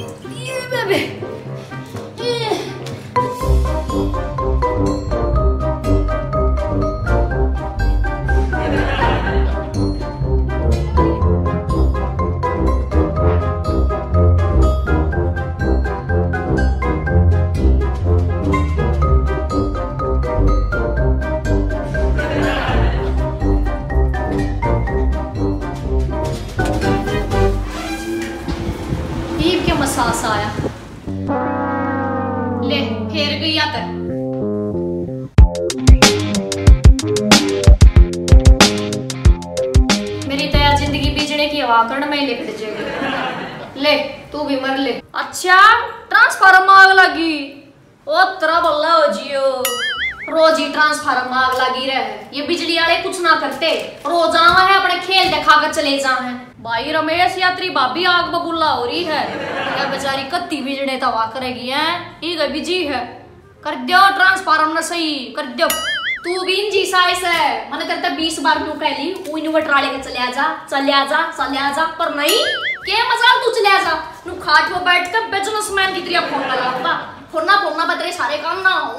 ये मसास आया। ले, फिर गई आकर मेरी तया ज़िंदगी बीजने की हवा में लिख दीजिएगी ले, तू भी मर ले। अच्छा ट्रांसफार्म आग लगी। ओ, तेरा बल्ला हो जियो। रोज ही ट्रांसफार्म आग लगी रहे। ये बिजली वाले कुछ ना करते। रोज आवा है, अपने खेल दिखा कर चले जा है। भाई रमेश, यात्री भाभी, आग बबूला हो रही है। ये बेचारी कत्ती बिजड़े तवा करेगी, है? ई गई बिज़ी है। कर दो ट्रांसफार्म ना सही, कर दो तू भी इंजी साइस है। मैंने करता बीस बार क्यों कह ली? वो इन्वर्टर वाले के चले जा चले जा चले जा। पर नहीं, के मजाल तू चले जा? नु खाट पे बैठ कर बिजनेसमैन की तरह फ़ोन लगाऊँगा। फोना फोना पे तेरे सारे काम ना हुए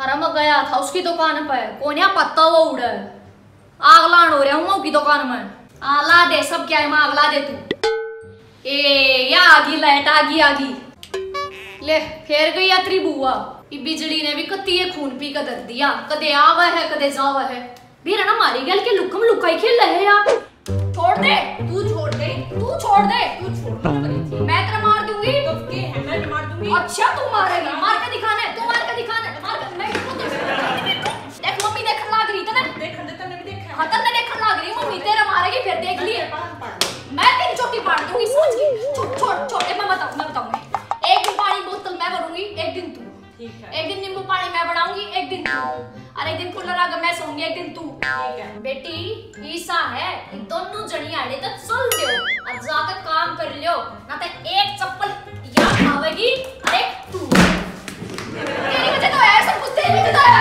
अरे मैं गया था उसकी दुकान पे। कोनिया पत्ता वो उड़े। आग लान हो रहा हूँ उसकी दुकान में। आला दे सब क्या है मैं आग ला दे तू। ए या आगी लाइट आगी आगी ले फेर गई यात्री बुआ। बिजली ने भी कत्ती ये खून पी कर दर दिया। कदे आवा है कदे जावा है। बीरा ना मारी गल के लुकम लुकाई खेल रहे यार। छोड़ दे तू छोड़ दे तू छोड़ दे। तू छोड़ दे मैं तेरा मार दूँगी। तो के है मार दूँगी अच्छा तू मारेगी मार के दिखाना। है तू एक दिन कूलर आगे मैं सोऊँगी, एक दिन तू। ठीक है। बेटी, ईसा है, इन दोनों जनी आड़े तक चल दो और जाकर काम कर लियो ना तो एक चप्पल यहाँ आवेगी एक तू। तेरी वजह तो है, सब कुछ तेरी वजह तो है।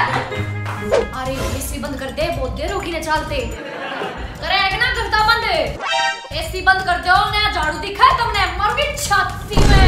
अरे, एसी बंद कर दे, बहुत देर होगी ना चलते। करेगा ना करता बंद। एसी बंद कर दो, नया झाड़ू दिखा तुमने, मर गई छाती में।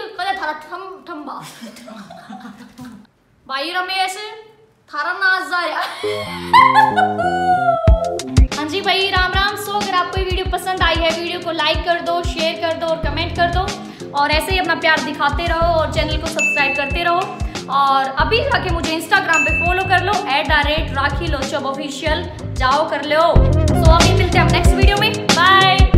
थारा ठम ठंबा भाई रमेश थारा नाच जा हाँ जी भाई, राम राम। सो, अगर आपको ये वीडियो पसंद आई है, वीडियो को लाइक कर दो, शेयर कर दो और कमेंट कर दो। और ऐसे ही अपना प्यार दिखाते रहो और चैनल को सब्सक्राइब करते रहो। और अभी जाके मुझे इंस्टाग्राम पे फॉलो कर लो at the rate Rakhi Lochab official जाओ, कर लो। सो, अभी मिलते हैं नेक्स्ट वीडियो में। बाय